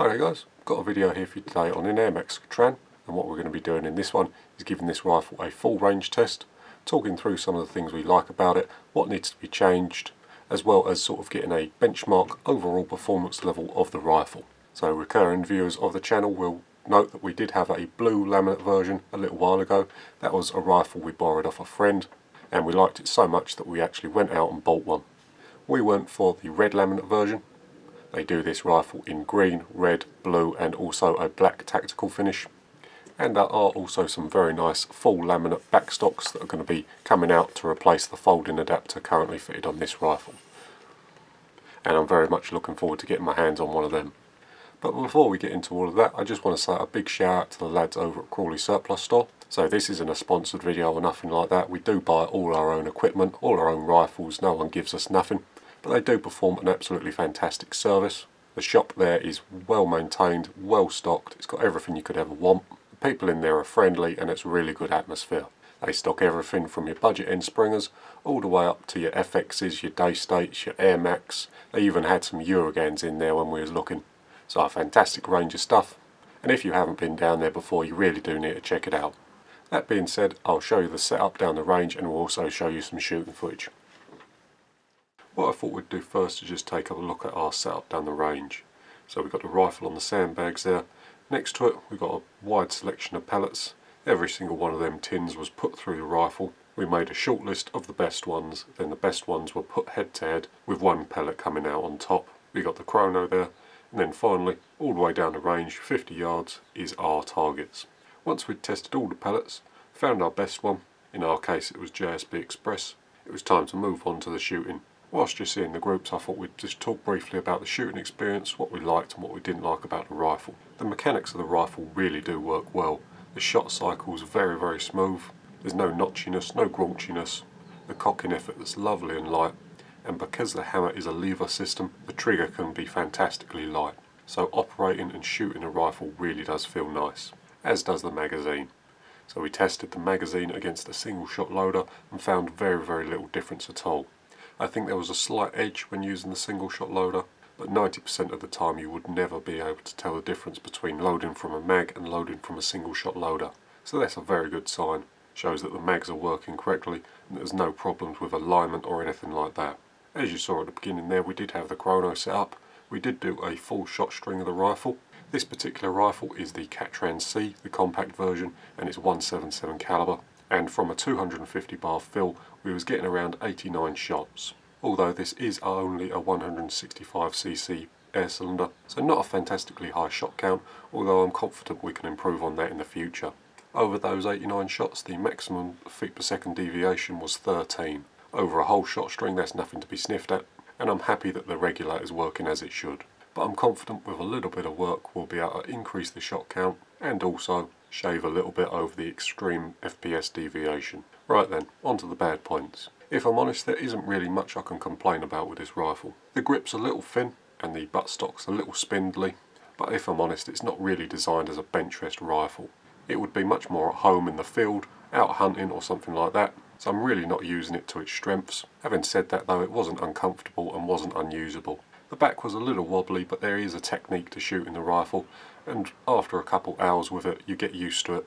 Hi guys, got a video here for you today on an Airmaks Katran and what we're going to be doing in this one is giving this rifle a full range test, talking through some of the things we like about it, what needs to be changed, as well as sort of getting a benchmark overall performance level of the rifle. So recurring viewers of the channel will note that we did have a blue laminate version a little while ago. That was a rifle we borrowed off a friend and we liked it so much that we actually went out and bought one. We went for the red laminate version they do this rifle in green, red, blue and also a black tactical finish. And there are also some very nice full laminate backstocks that are going to be coming out to replace the folding adapter currently fitted on this rifle. And I'm very much looking forward to getting my hands on one of them. But before we get into all of that, I just want to say a big shout out to the lads over at Crawley Surplus Store. So this isn't a sponsored video or nothing like that. We do buy all our own equipment, all our own rifles. No one gives us nothing but they do perform an absolutely fantastic service. The shop there is well maintained, well stocked, it's got everything you could ever want. The people in there are friendly and it's really good atmosphere. They stock everything from your budget end springers all the way up to your FXs, your Daystates, your Airmaks. They even had some Eurogans in there when we was looking. So a fantastic range of stuff. And if you haven't been down there before, you really do need to check it out. That being said, I'll show you the setup down the range and we'll also show you some shooting footage. What I thought we'd do first is just take a look at our setup down the range. So we've got the rifle on the sandbags there. Next to it we've got a wide selection of pellets. Every single one of them tins was put through the rifle. We made a short list of the best ones, then the best ones were put head to head with one pellet coming out on top. We got the chrono there, and then finally, all the way down the range, 50 yards, is our targets. Once we'd tested all the pellets, found our best one, in our case it was JSB Express, it was time to move on to the shooting. Whilst you're seeing the groups I thought we'd just talk briefly about the shooting experience, what we liked and what we didn't like about the rifle. The mechanics of the rifle really do work well. The shot cycle is very very smooth, there's no notchiness, no graunchiness, the cocking effort that's lovely and light and because the hammer is a lever system the trigger can be fantastically light so operating and shooting a rifle really does feel nice, as does the magazine. So we tested the magazine against a single shot loader and found very very little difference at all. I think there was a slight edge when using the single shot loader, but 90% of the time you would never be able to tell the difference between loading from a mag and loading from a single shot loader. So that's a very good sign. Shows that the mags are working correctly and there's no problems with alignment or anything like that. As you saw at the beginning there, we did have the chrono set up. We did do a full shot string of the rifle. This particular rifle is the Katran C, the compact version, and it's 177 caliber and from a 250 bar fill we was getting around 89 shots. Although this is only a 165cc air cylinder, so not a fantastically high shot count, although I'm confident we can improve on that in the future. Over those 89 shots the maximum feet per second deviation was 13. Over a whole shot string that's nothing to be sniffed at, and I'm happy that the regulator is working as it should. But I'm confident with a little bit of work we'll be able to increase the shot count and also shave a little bit over the extreme FPS deviation. Right then, on to the bad points. If I'm honest, there isn't really much I can complain about with this rifle. The grip's a little thin, and the buttstock's a little spindly, but if I'm honest, it's not really designed as a bench rest rifle. It would be much more at home in the field, out hunting or something like that, so I'm really not using it to its strengths. Having said that though, it wasn't uncomfortable and wasn't unusable. The back was a little wobbly, but there is a technique to shooting the rifle, and after a couple hours with it you get used to it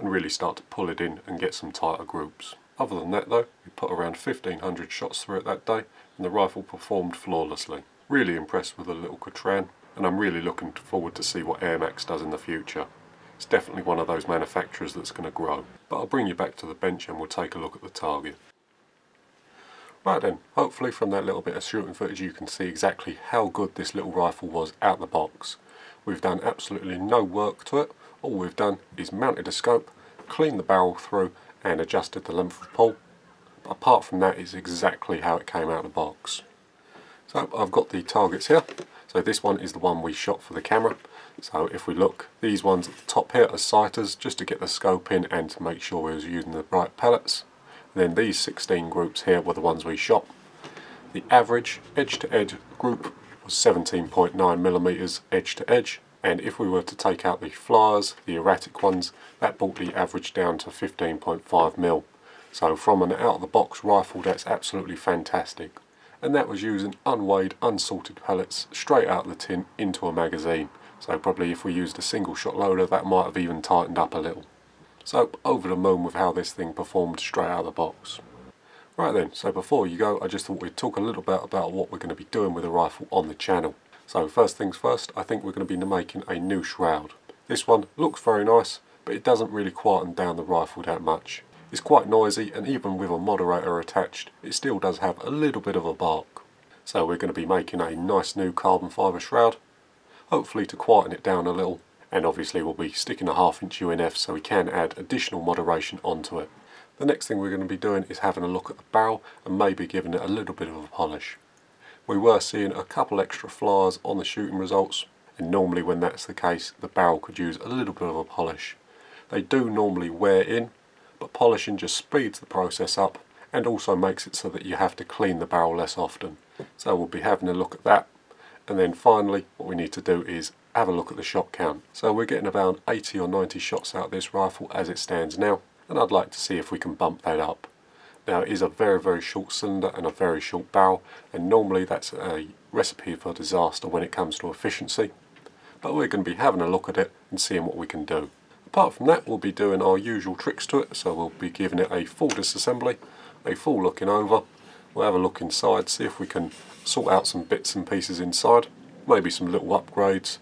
and really start to pull it in and get some tighter groups. Other than that though, we put around 1500 shots through it that day and the rifle performed flawlessly. Really impressed with the little Katran and I'm really looking forward to see what Airmaks does in the future. It's definitely one of those manufacturers that's going to grow. But I'll bring you back to the bench and we'll take a look at the target. Right then, hopefully from that little bit of shooting footage you can see exactly how good this little rifle was out the box. We've done absolutely no work to it. All we've done is mounted a scope, cleaned the barrel through and adjusted the length of pull. But apart from that, it's exactly how it came out of the box. So I've got the targets here. So this one is the one we shot for the camera. So if we look, these ones at the top here are sighters, just to get the scope in and to make sure we was using the right pellets. And then these 16 groups here were the ones we shot. The average edge-to-edge -edge group was 17.9 millimeters edge to edge and if we were to take out the flyers, the erratic ones, that brought the average down to 15.5 mil. So from an out of the box rifle that's absolutely fantastic. And that was using unweighed, unsalted pellets straight out of the tin into a magazine. So probably if we used a single shot loader that might have even tightened up a little. So over the moon with how this thing performed straight out of the box. Right then, so before you go I just thought we'd talk a little bit about what we're going to be doing with the rifle on the channel. So first things first, I think we're going to be making a new shroud. This one looks very nice, but it doesn't really quieten down the rifle that much. It's quite noisy and even with a moderator attached, it still does have a little bit of a bark. So we're going to be making a nice new carbon fibre shroud, hopefully to quieten it down a little. And obviously we'll be sticking a half inch UNF so we can add additional moderation onto it. The next thing we're going to be doing is having a look at the barrel and maybe giving it a little bit of a polish. We were seeing a couple extra flyers on the shooting results and normally when that's the case the barrel could use a little bit of a polish. They do normally wear in but polishing just speeds the process up and also makes it so that you have to clean the barrel less often. So we'll be having a look at that and then finally what we need to do is have a look at the shot count. So we're getting about 80 or 90 shots out of this rifle as it stands now and I'd like to see if we can bump that up. Now it is a very very short cylinder and a very short barrel and normally that's a recipe for disaster when it comes to efficiency but we're going to be having a look at it and seeing what we can do. Apart from that we'll be doing our usual tricks to it so we'll be giving it a full disassembly, a full looking over, we'll have a look inside, see if we can sort out some bits and pieces inside, maybe some little upgrades.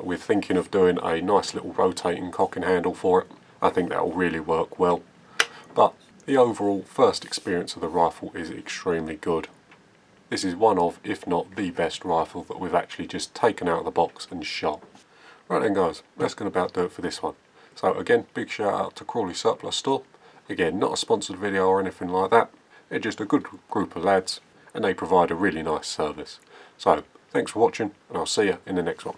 We're thinking of doing a nice little rotating cocking handle for it. I think that will really work well. But the overall first experience of the rifle is extremely good. This is one of, if not the best rifle that we've actually just taken out of the box and shot. Right then guys, that's going to about do it for this one. So again, big shout out to Crawley Surplus Store. Again, not a sponsored video or anything like that. They're just a good group of lads and they provide a really nice service. So, thanks for watching and I'll see you in the next one.